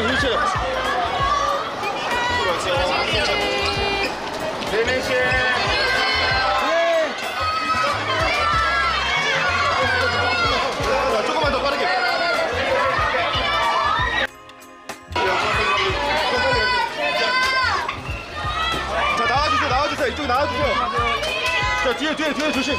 휠체어 휠체어 대민씨 나와주세요. 이쪽 나와주세요. 자 뒤에 뒤에 뒤에 조심.